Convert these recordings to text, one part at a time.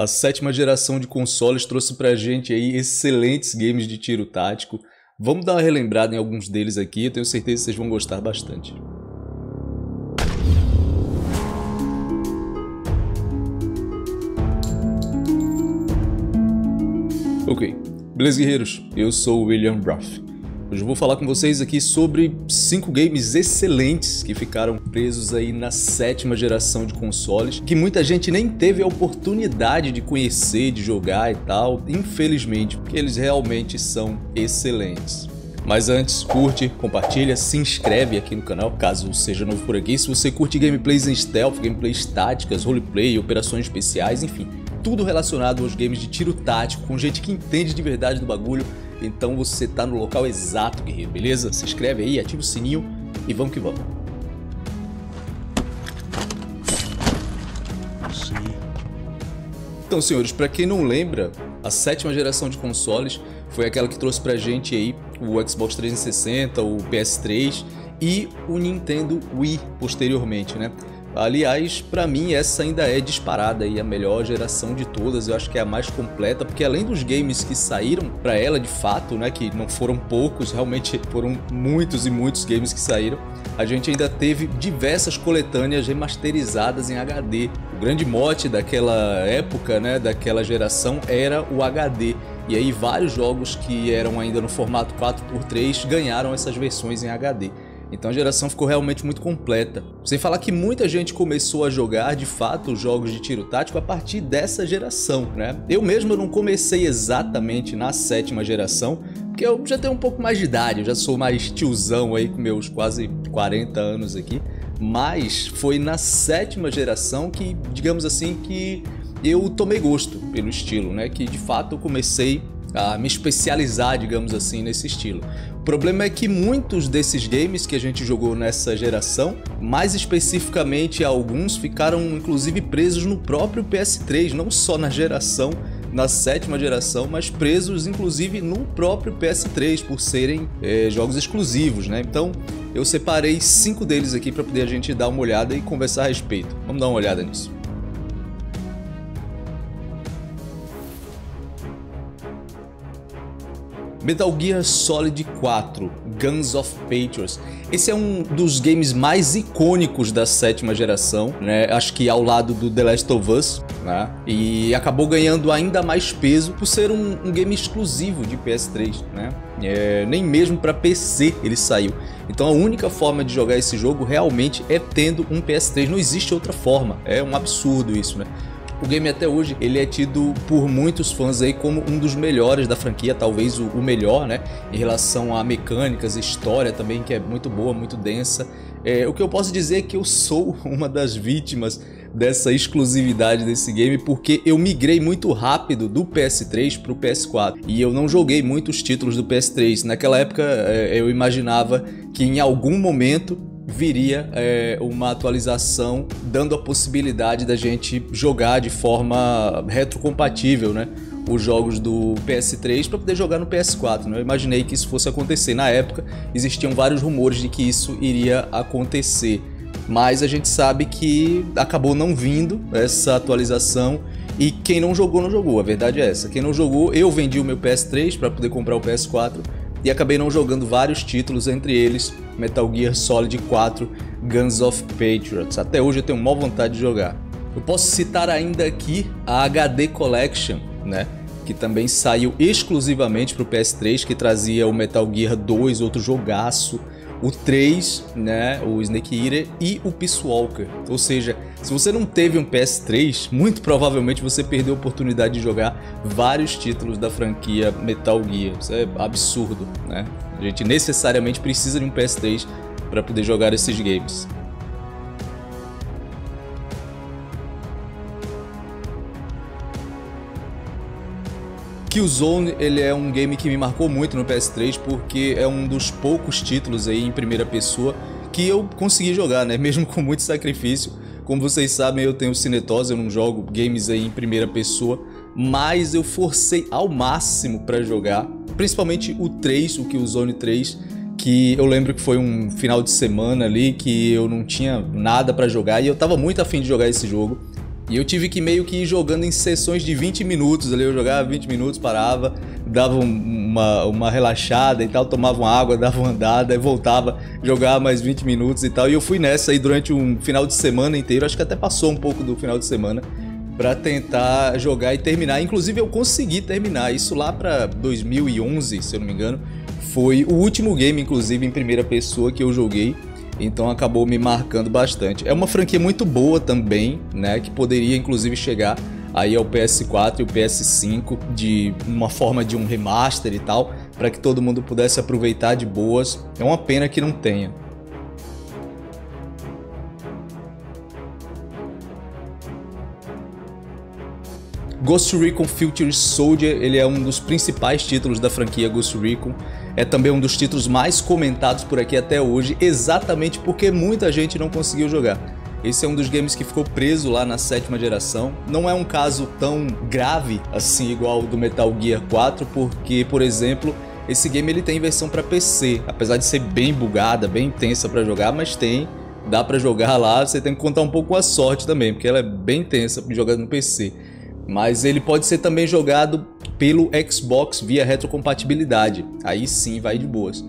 A sétima geração de consoles trouxe pra gente aí excelentes games de tiro tático. Vamos dar uma relembrada em alguns deles aqui, eu tenho certeza que vocês vão gostar bastante. Ok, beleza guerreiros, eu sou o William Ruff. Hoje eu vou falar com vocês aqui sobre cinco games excelentes que ficaram presos aí na sétima geração de consoles, que muita gente nem teve a oportunidade de conhecer, de jogar e tal, infelizmente, porque eles realmente são excelentes. Mas antes, curte, compartilha, se inscreve aqui no canal, caso seja novo por aqui. Se você curte gameplays em stealth, gameplays táticas, roleplay, operações especiais, enfim, tudo relacionado aos games de tiro tático, com gente que entende de verdade do bagulho, então você tá no local exato, guerreiro, beleza? Se inscreve aí, ativa o sininho e vamos que vamos. Então, senhores, para quem não lembra, a sétima geração de consoles foi aquela que trouxe pra gente aí o Xbox 360, o PS3 e o Nintendo Wii posteriormente, né? Aliás, para mim essa ainda é disparada e a melhor geração de todas, eu acho que é a mais completa, porque além dos games que saíram para ela de fato, né, que não foram poucos, realmente foram muitos e muitos games que saíram, a gente ainda teve diversas coletâneas remasterizadas em HD. Grande mote daquela época, né, daquela geração era o HD. E aí vários jogos que eram ainda no formato 4x3 ganharam essas versões em HD. Então a geração ficou realmente muito completa. Sem falar que muita gente começou a jogar de fato jogos de tiro tático a partir dessa geração, né? Eu mesmo não comecei exatamente na sétima geração, porque eu já tenho um pouco mais de idade, eu já sou mais tiozão aí com meus quase 40 anos aqui. Mas foi na sétima geração que, digamos assim, que eu tomei gosto pelo estilo, né? Que de fato eu comecei a me especializar, digamos assim, nesse estilo. O problema é que muitos desses games que a gente jogou nessa geração, mais especificamente alguns, ficaram inclusive presos no próprio PS3, não só na geração, na sétima geração, mas presos inclusive no próprio PS3 por serem é, jogos exclusivos, né? Então eu separei cinco deles aqui para poder a gente dar uma olhada e conversar a respeito. Vamos dar uma olhada nisso. Metal Gear Solid 4 Guns of Patriots. Esse é um dos games mais icônicos da sétima geração, né? Acho que ao lado do The Last of Us, né? E acabou ganhando ainda mais peso por ser um, um game exclusivo de PS3, né? É, nem mesmo para PC ele saiu. Então a única forma de jogar esse jogo realmente é tendo um PS3. Não existe outra forma. É um absurdo isso, né? O game até hoje ele é tido por muitos fãs aí como um dos melhores da franquia, talvez o, o melhor, né? Em relação a mecânicas, história também que é muito boa, muito densa. É, o que eu posso dizer é que eu sou uma das vítimas dessa exclusividade desse game porque eu migrei muito rápido do PS3 para o PS4 e eu não joguei muitos títulos do PS3. Naquela época é, eu imaginava que em algum momento viria é, uma atualização dando a possibilidade da gente jogar de forma retrocompatível, né? Os jogos do PS3 para poder jogar no PS4. Né? Eu imaginei que isso fosse acontecer. Na época existiam vários rumores de que isso iria acontecer, mas a gente sabe que acabou não vindo essa atualização e quem não jogou não jogou. A verdade é essa. Quem não jogou, eu vendi o meu PS3 para poder comprar o PS4 e acabei não jogando vários títulos, entre eles Metal Gear Solid 4 Guns of Patriots. Até hoje eu tenho maior vontade de jogar. Eu posso citar ainda aqui a HD Collection, né? que também saiu exclusivamente para o PS3, que trazia o Metal Gear 2, outro jogaço, o 3, né, o Snake Eater e o Peace Walker. Ou seja, se você não teve um PS3, muito provavelmente você perdeu a oportunidade de jogar vários títulos da franquia Metal Gear. Isso é absurdo, né? A gente necessariamente precisa de um PS3 para poder jogar esses games. Killzone ele é um game que me marcou muito no PS3 porque é um dos poucos títulos aí em primeira pessoa que eu consegui jogar, né? Mesmo com muito sacrifício. Como vocês sabem, eu tenho cinetose, eu não jogo games aí em primeira pessoa, mas eu forcei ao máximo para jogar, principalmente o 3, o Killzone 3, que eu lembro que foi um final de semana ali que eu não tinha nada para jogar e eu tava muito afim de jogar esse jogo. E eu tive que meio que ir jogando em sessões de 20 minutos ali. Eu jogava 20 minutos, parava, dava uma, uma relaxada e tal, tomava uma água, dava uma andada e voltava, jogava mais 20 minutos e tal. E eu fui nessa aí durante um final de semana inteiro, acho que até passou um pouco do final de semana, para tentar jogar e terminar. Inclusive eu consegui terminar isso lá para 2011, se eu não me engano. Foi o último game, inclusive, em primeira pessoa que eu joguei então acabou me marcando bastante. É uma franquia muito boa também, né, que poderia inclusive chegar aí ao PS4 e o PS5 de uma forma de um remaster e tal, para que todo mundo pudesse aproveitar de boas. É uma pena que não tenha. Ghost Recon Future Soldier, ele é um dos principais títulos da franquia Ghost Recon. É também um dos títulos mais comentados por aqui até hoje, exatamente porque muita gente não conseguiu jogar. Esse é um dos games que ficou preso lá na sétima geração. Não é um caso tão grave assim igual o do Metal Gear 4, porque, por exemplo, esse game ele tem versão para PC, apesar de ser bem bugada, bem intensa para jogar, mas tem, dá para jogar lá. Você tem que contar um pouco a sorte também, porque ela é bem intensa jogar no PC. Mas ele pode ser também jogado pelo Xbox via retrocompatibilidade. Aí sim vai de boas.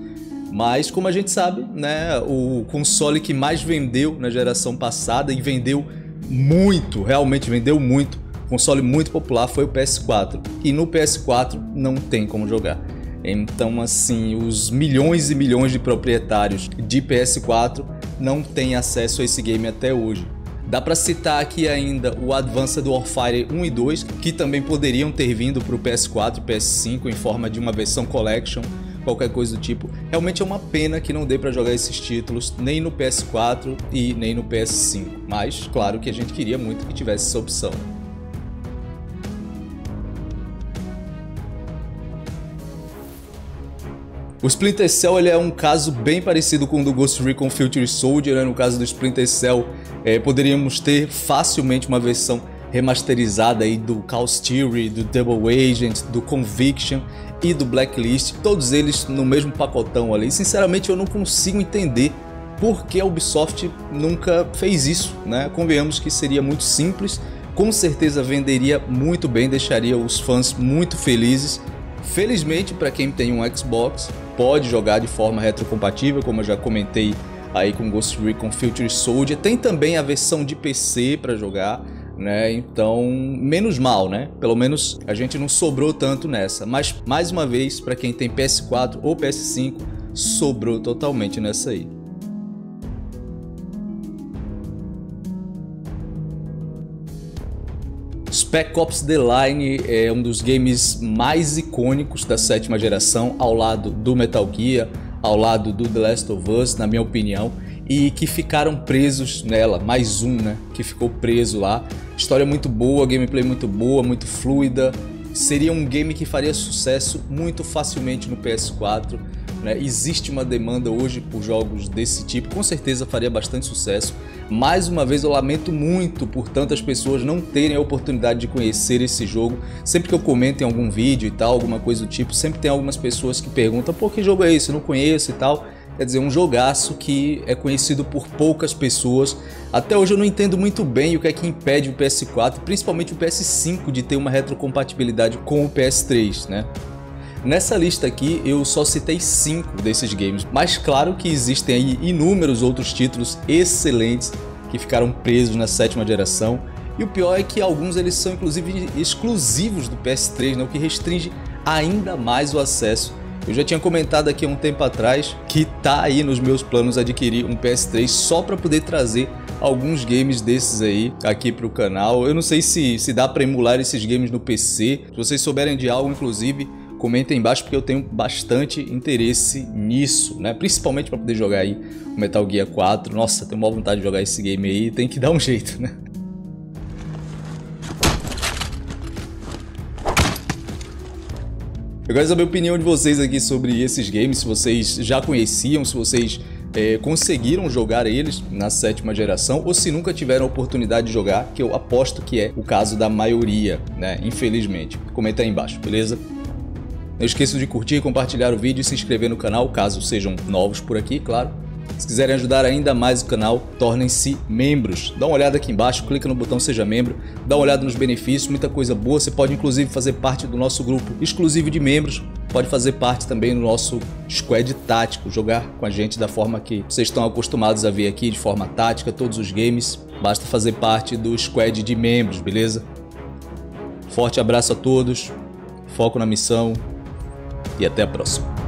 Mas como a gente sabe, né, o console que mais vendeu na geração passada e vendeu muito, realmente vendeu muito, console muito popular foi o PS4. E no PS4 não tem como jogar. Então, assim, os milhões e milhões de proprietários de PS4 não têm acesso a esse game até hoje. Dá para citar aqui ainda o Advanced Warfare 1 e 2, que também poderiam ter vindo para o PS4 e PS5 em forma de uma versão Collection, qualquer coisa do tipo. Realmente é uma pena que não dê para jogar esses títulos nem no PS4 e nem no PS5, mas claro que a gente queria muito que tivesse essa opção. O Splinter Cell ele é um caso bem parecido com o do Ghost Recon Future Soldier, né? no caso do Splinter Cell é, poderíamos ter facilmente uma versão remasterizada aí do Chaos Theory, do Double Agent, do Conviction e do Blacklist, todos eles no mesmo pacotão ali. Sinceramente, eu não consigo entender por que a Ubisoft nunca fez isso, né? Convenhamos que seria muito simples, com certeza venderia muito bem, deixaria os fãs muito felizes. Felizmente, para quem tem um Xbox, pode jogar de forma retrocompatível, como eu já comentei aí com Ghost Recon Future Soldier. Tem também a versão de PC para jogar né? Então, menos mal, né? Pelo menos a gente não sobrou tanto nessa. Mas mais uma vez, para quem tem PS4 ou PS5, sobrou totalmente nessa aí. Spec Ops The Line é um dos games mais icônicos da sétima geração, ao lado do Metal Gear, ao lado do The Last of Us, na minha opinião e que ficaram presos nela, mais um, né, que ficou preso lá. História muito boa, gameplay muito boa, muito fluida. Seria um game que faria sucesso muito facilmente no PS4. Né? Existe uma demanda hoje por jogos desse tipo, com certeza faria bastante sucesso. Mais uma vez eu lamento muito por tantas pessoas não terem a oportunidade de conhecer esse jogo. Sempre que eu comento em algum vídeo e tal, alguma coisa do tipo, sempre tem algumas pessoas que perguntam: "Pô, que jogo é esse? Eu não conheço e tal". Quer dizer, um jogaço que é conhecido por poucas pessoas. Até hoje eu não entendo muito bem o que é que impede o PS4, principalmente o PS5, de ter uma retrocompatibilidade com o PS3, né? Nessa lista aqui eu só citei 5 desses games, mas claro que existem aí inúmeros outros títulos excelentes que ficaram presos na sétima geração. E o pior é que alguns eles são inclusive exclusivos do PS3, né? o que restringe ainda mais o acesso eu já tinha comentado aqui há um tempo atrás que tá aí nos meus planos adquirir um PS3 só para poder trazer alguns games desses aí aqui para o canal. Eu não sei se, se dá para emular esses games no PC. Se vocês souberem de algo, inclusive, comentem embaixo porque eu tenho bastante interesse nisso, né? Principalmente para poder jogar aí o Metal Gear 4. Nossa, tenho uma vontade de jogar esse game aí, tem que dar um jeito, né? Eu quero saber a opinião de vocês aqui sobre esses games, se vocês já conheciam, se vocês é, conseguiram jogar eles na sétima geração ou se nunca tiveram a oportunidade de jogar, que eu aposto que é o caso da maioria, né? Infelizmente. Comenta aí embaixo, beleza? Não esqueça de curtir, compartilhar o vídeo e se inscrever no canal, caso sejam novos por aqui, claro. Se quiserem ajudar ainda mais o canal, tornem-se membros. Dá uma olhada aqui embaixo, clica no botão Seja Membro, dá uma olhada nos benefícios, muita coisa boa. Você pode inclusive fazer parte do nosso grupo exclusivo de membros, pode fazer parte também do nosso squad tático, jogar com a gente da forma que vocês estão acostumados a ver aqui, de forma tática, todos os games. Basta fazer parte do squad de membros, beleza? Forte abraço a todos, foco na missão e até a próxima.